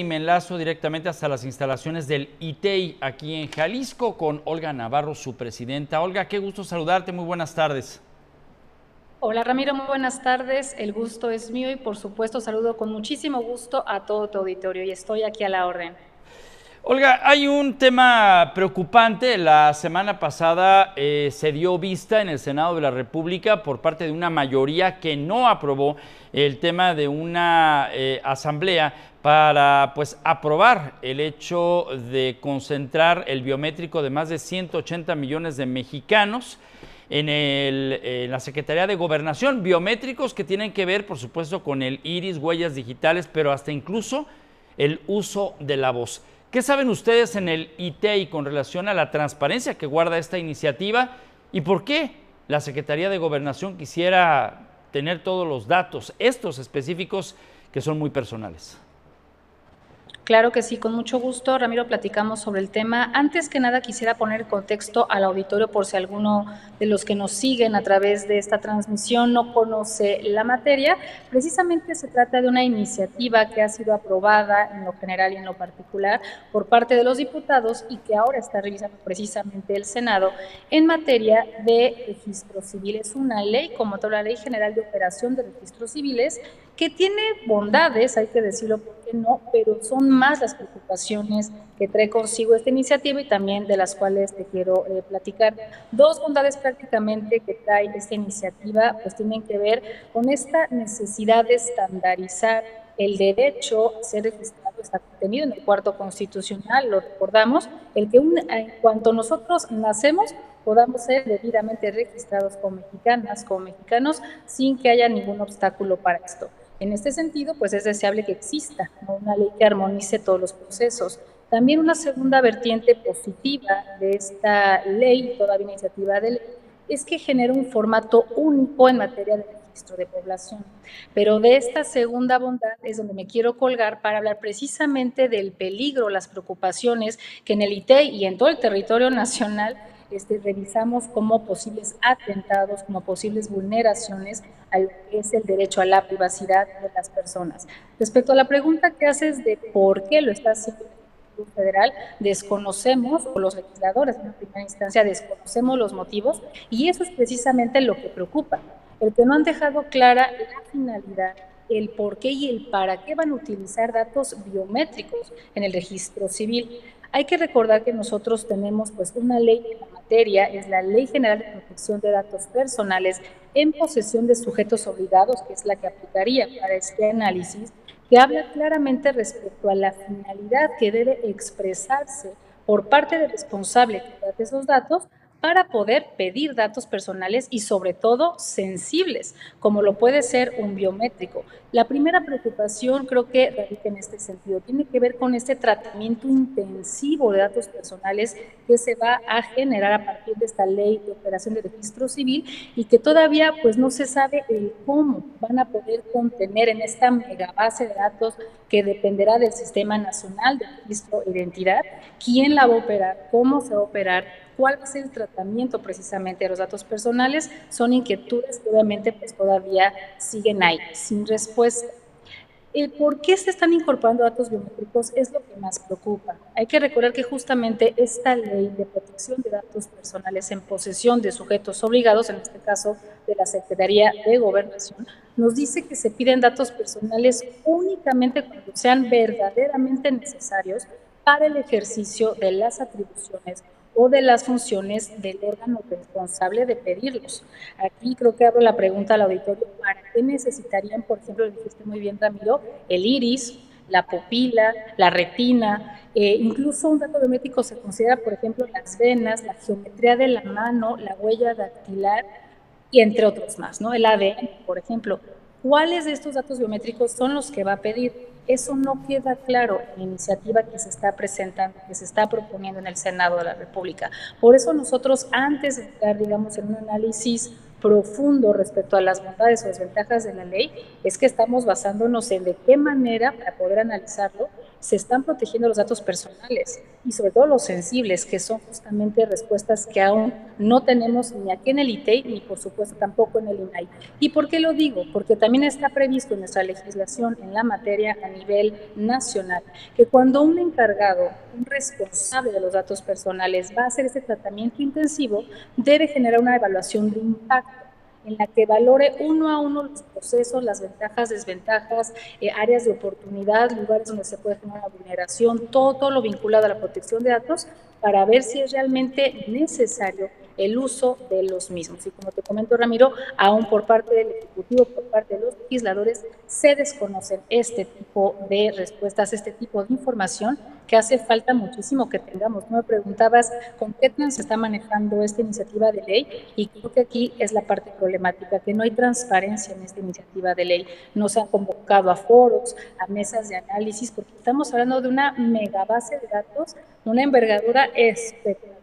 Y me enlazo directamente hasta las instalaciones del ITEI aquí en Jalisco con Olga Navarro, su presidenta. Olga, qué gusto saludarte, muy buenas tardes. Hola Ramiro, muy buenas tardes. El gusto es mío y por supuesto saludo con muchísimo gusto a todo tu auditorio y estoy aquí a la orden. Olga, hay un tema preocupante. La semana pasada eh, se dio vista en el Senado de la República por parte de una mayoría que no aprobó el tema de una eh, asamblea para pues aprobar el hecho de concentrar el biométrico de más de 180 millones de mexicanos en, en, la Secretaría de Gobernación, biométricos que tienen que ver, por supuesto, con el iris, huellas digitales, pero hasta incluso el uso de la voz. ¿Qué saben ustedes en el ITEI con relación a la transparencia que guarda esta iniciativa y por qué la Secretaría de Gobernación quisiera tener todos los datos, estos específicos que son muy personales? Claro que sí, con mucho gusto. Ramiro, platicamos sobre el tema. Antes que nada, quisiera poner contexto al auditorio por si alguno de los que nos siguen a través de esta transmisión no conoce la materia. Precisamente se trata de una iniciativa que ha sido aprobada en lo general y en lo particular por parte de los diputados y que ahora está revisando precisamente el Senado en materia de registros civiles. Es una ley, como toda la Ley General de Operación de Registros Civiles, que tiene bondades, hay que decirlo porque no, pero son más las preocupaciones que trae consigo esta iniciativa y también de las cuales te quiero eh, platicar. Dos bondades prácticamente que trae esta iniciativa pues tienen que ver con esta necesidad de estandarizar el derecho a ser registrado está contenido en el cuarto constitucional, lo recordamos, el que en cuanto nosotros nacemos podamos ser debidamente registrados como mexicanas, como mexicanos, sin que haya ningún obstáculo para esto. En este sentido, pues es deseable que exista una ley que armonice todos los procesos. También una segunda vertiente positiva de esta ley, toda iniciativa de ley, es que genera un formato único en materia de registro de población. Pero de esta segunda bondad es donde me quiero colgar para hablar precisamente del peligro, las preocupaciones que en el ITEI y en todo el territorio nacional este, revisamos como posibles atentados, como posibles vulneraciones a lo que es el derecho a la privacidad de las personas. Respecto a la pregunta que haces de por qué lo está haciendo el Federal, desconocemos, o los legisladores en primera instancia desconocemos los motivos, y eso es precisamente lo que preocupa, el que no han dejado clara la finalidad el por qué y el para qué van a utilizar datos biométricos en el registro civil. Hay que recordar que nosotros tenemos pues una ley materia, es la Ley General de Protección de Datos Personales en posesión de sujetos obligados, que es la que aplicaría para este análisis, que habla claramente respecto a la finalidad que debe expresarse por parte del responsable de esos datos para poder pedir datos personales y sobre todo sensibles, como lo puede ser un biométrico. La primera preocupación creo que radica en este sentido, tiene que ver con este tratamiento intensivo de datos personales que se va a generar a partir de esta ley de operación de registro civil y que todavía pues no se sabe el cómo van a poder contener en esta megabase de datos que dependerá del Sistema Nacional de Registro Identidad, quién la va a operar, cómo se va a operar, cuál va el tratamiento precisamente de los datos personales, son inquietudes que obviamente pues todavía siguen ahí, sin respuesta. El por qué se están incorporando datos biométricos es lo que más preocupa. Hay que recordar que justamente esta ley de protección de datos personales en posesión de sujetos obligados, en este caso de la Secretaría de Gobernación, nos dice que se piden datos personales únicamente cuando sean verdaderamente necesarios para el ejercicio de las atribuciones o de las funciones del órgano responsable de pedirlos. Aquí creo que abro la pregunta al auditorio, ¿para qué necesitarían, por ejemplo, dijiste muy bien Ramiro, el iris, la pupila, la retina, eh, incluso un dato biométrico se considera, por ejemplo, las venas, la geometría de la mano, la huella dactilar y entre otros más, ¿no? El ADN, por ejemplo. ¿Cuáles de estos datos biométricos son los que va a pedir? Eso no queda claro en la iniciativa que se está presentando, que se está proponiendo en el Senado de la República. Por eso nosotros, antes de entrar, digamos, en un análisis profundo respecto a las bondades o desventajas de la ley, es que estamos basándonos en de qué manera, para poder analizarlo, se están protegiendo los datos personales y sobre todo los sensibles, que son justamente respuestas que aún no tenemos ni aquí en el ITEI ni por supuesto tampoco en el INAI. ¿Y por qué lo digo? Porque también está previsto en nuestra legislación en la materia a nivel nacional que cuando un encargado, un responsable de los datos personales va a hacer este tratamiento intensivo, debe generar una evaluación de impacto en la que valore uno a uno los procesos, las ventajas, desventajas, eh, áreas de oportunidad, lugares donde se puede generar una vulneración, todo, todo lo vinculado a la protección de datos para ver si es realmente necesario el uso de los mismos. Y como te comento, Ramiro, aún por parte del Ejecutivo, por parte de los legisladores, se desconocen este tipo de respuestas, este tipo de información que hace falta muchísimo que tengamos. Tú me preguntabas con qué se está manejando esta iniciativa de ley y creo que aquí es la parte problemática, que no hay transparencia en esta iniciativa de ley. No se han convocado a foros, a mesas de análisis, porque estamos hablando de una megabase de datos, una envergadura espectacular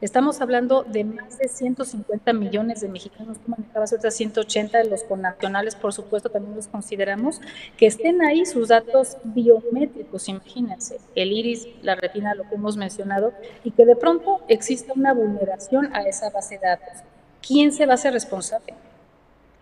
Estamos hablando de más de 150 millones de mexicanos, tú manejabas ahorita 180 de los connacionales, por supuesto, también los consideramos, que estén ahí sus datos biométricos, imagínense, el iris, la retina, lo que hemos mencionado, y que de pronto exista una vulneración a esa base de datos. ¿Quién se va a hacer responsable?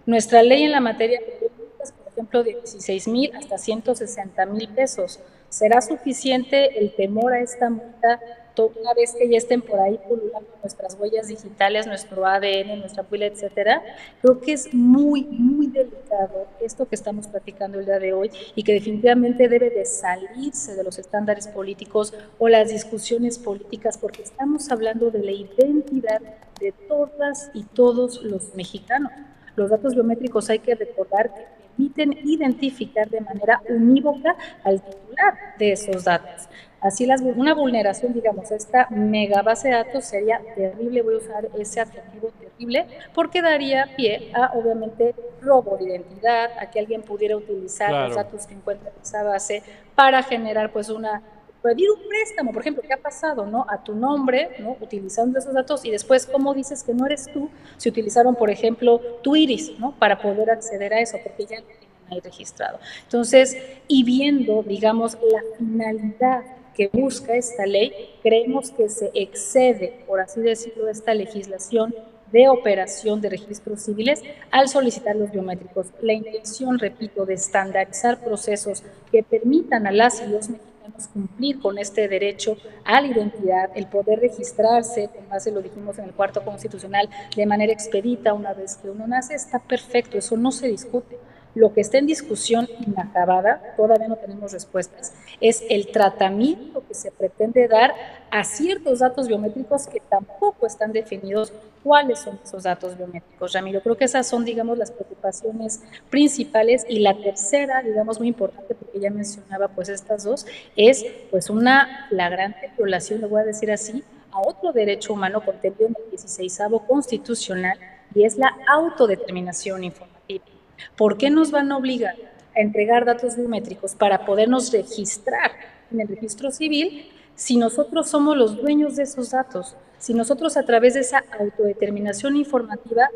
Nuestra ley en la materia de por ejemplo, de 16 mil hasta 160 mil pesos. ¿Será suficiente el temor a esta multa una vez que ya estén por ahí pululando nuestras huellas digitales, nuestro ADN, nuestra pila, etcétera, creo que es muy, muy delicado esto que estamos platicando el día de hoy y que definitivamente debe de salirse de los estándares políticos o las discusiones políticas, porque estamos hablando de la identidad de todas y todos los mexicanos. Los datos biométricos hay que recordar que permiten identificar de manera unívoca al titular de esos datos. Así las, una vulneración, digamos, esta mega base de datos sería terrible, voy a usar ese adjetivo terrible, porque daría pie a, obviamente, robo de identidad, a que alguien pudiera utilizar los datos que encuentra en esa base para generar, pues, una pedir un préstamo, por ejemplo, ¿qué ha pasado, no? A tu nombre, ¿no? Utilizando esos datos y después, ¿cómo dices que no eres tú? Si utilizaron, por ejemplo, tu iris, ¿no? Para poder acceder a eso, porque ya lo tienen ahí registrado. Entonces, y viendo, digamos, la finalidad que busca esta ley, creemos que se excede, por así decirlo, esta legislación de operación de registros civiles al solicitar los biométricos. La intención, repito, de estandarizar procesos que permitan a las y los mexicanos cumplir con este derecho a la identidad, el poder registrarse, con base, lo dijimos en el cuarto constitucional, de manera expedita una vez que uno nace, está perfecto, eso no se discute. Lo que está en discusión inacabada, todavía no tenemos respuestas, es el tratamiento que se pretende dar a ciertos datos biométricos que tampoco están definidos cuáles son esos datos biométricos. Ramiro, creo que esas son, digamos, las preocupaciones principales y la tercera, digamos, muy importante, porque ya mencionaba pues estas dos, es pues una flagrante violación, lo voy a decir así, a otro derecho humano contenido en el 16 constitucional y es la autodeterminación informativa. ¿Por qué nos van a obligar a entregar datos biométricos para podernos registrar en el registro civil si nosotros somos los dueños de esos datos? Si nosotros a través de esa autodeterminación informativa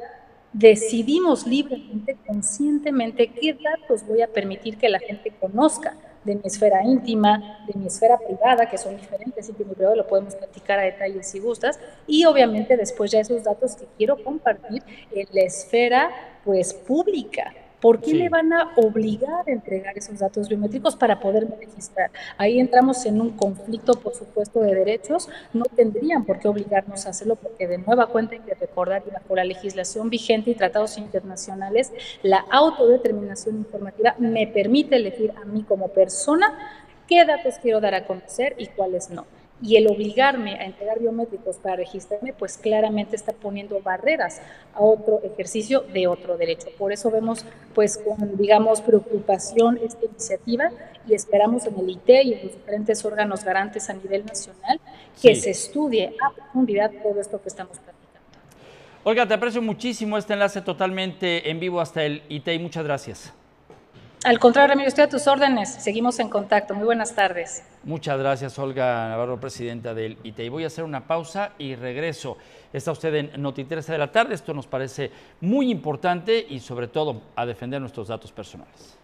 decidimos libremente, conscientemente, qué datos voy a permitir que la gente conozca de mi esfera íntima, de mi esfera privada, que son diferentes, íntimo y privado, lo podemos platicar a detalle si gustas, y obviamente después ya esos datos que quiero compartir en la esfera pues pública, ¿Por qué le van a obligar a entregar esos datos biométricos para poderme registrar? Ahí entramos en un conflicto, por supuesto, de derechos. No tendrían por qué obligarnos a hacerlo porque de nueva cuenta hay que recordar que bajo la legislación vigente y tratados internacionales, la autodeterminación informativa me permite elegir a mí como persona qué datos quiero dar a conocer y cuáles no y el obligarme a entregar biométricos para registrarme, pues claramente está poniendo barreras a otro ejercicio de otro derecho. Por eso vemos, pues, con, digamos, preocupación esta iniciativa y esperamos en el ITE y en los diferentes órganos garantes a nivel nacional que se estudie a profundidad todo esto que estamos platicando. Olga, te aprecio muchísimo este enlace totalmente en vivo hasta el ITE y muchas gracias. Al contrario, Ramiro, estoy a tus órdenes. Seguimos en contacto. Muy buenas tardes. Muchas gracias, Olga Navarro, presidenta del ITEI. Voy a hacer una pausa y regreso. Está usted en Noti de la tarde. Esto nos parece muy importante y sobre todo a defender nuestros datos personales.